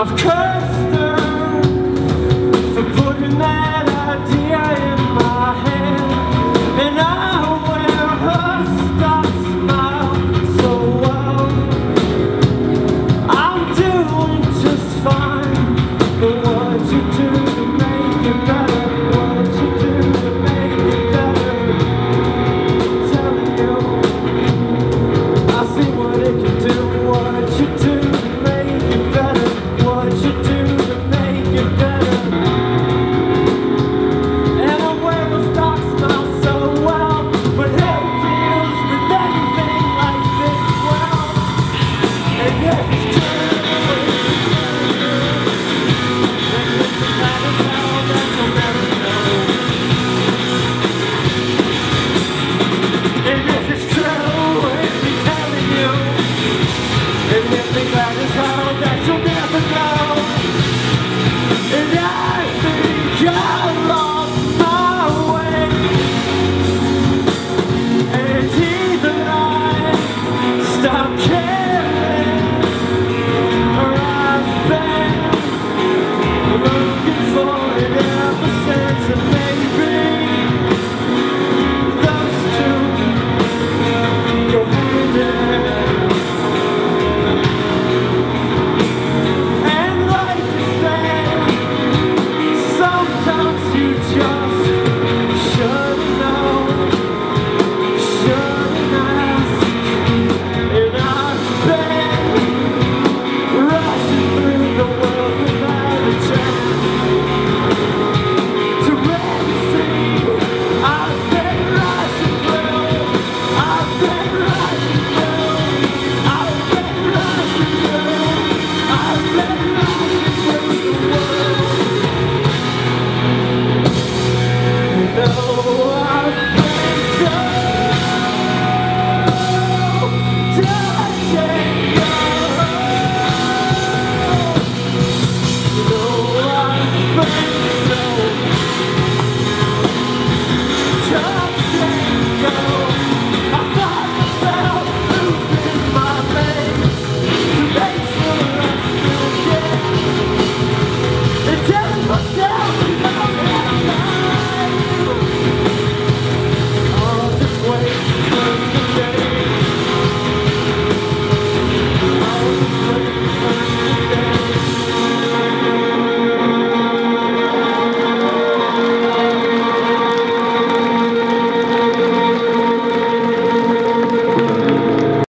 I've cursed her for putting that idea in my head. And I wear her stock smile so well. I'm doing just fine But what you do to make it better What you do to make it better I'm telling you I see what it can do.